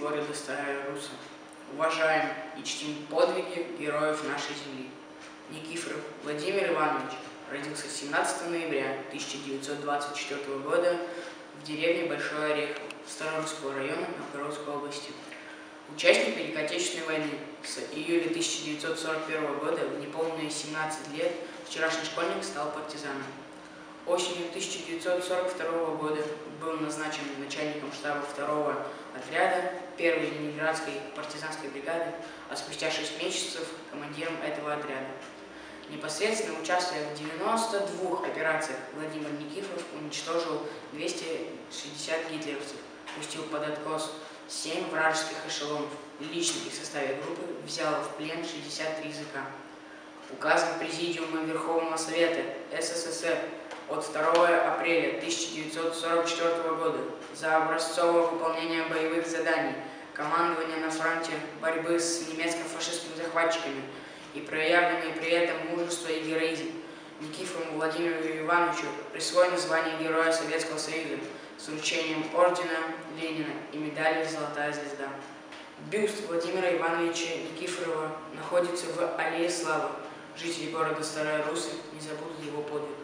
города Старая. Уважаем и чтим подвиги героев нашей земли. Никифоров Владимир Иванович родился 17 ноября 1924 года в деревне Большой Орех Старорусского района Новгородской области. Участник Великой Отечественной войны с июля 1941 года в неполные 17 лет вчерашний школьник стал партизаном. Осенью 1942 года был назначен начальником штаба второго отряда первой Ленинградской партизанской бригады, а спустя 6 месяцев командиром этого отряда. Непосредственно участвуя в 92 операциях, Владимир Никифоров уничтожил 260 гитлеровцев, пустил под откос 7 вражеских эшелонов. Лично в составе группы взял в плен 63 языка. Указом Президиума Верховного Совета СССР от 2 апреля 1944 года за образцовое выполнение боевых заданий командование на фронте борьбы с немецко-фашистскими захватчиками и проявленные при этом мужество и героизм Никифору Владимиру Ивановичу присвоено звание Героя Советского Союза с вручением ордена Ленина и медали «Золотая звезда». Бюст Владимира Ивановича Никифорова находится в Аллее Славы. Жители города Старая Русы не забудут его подвиг.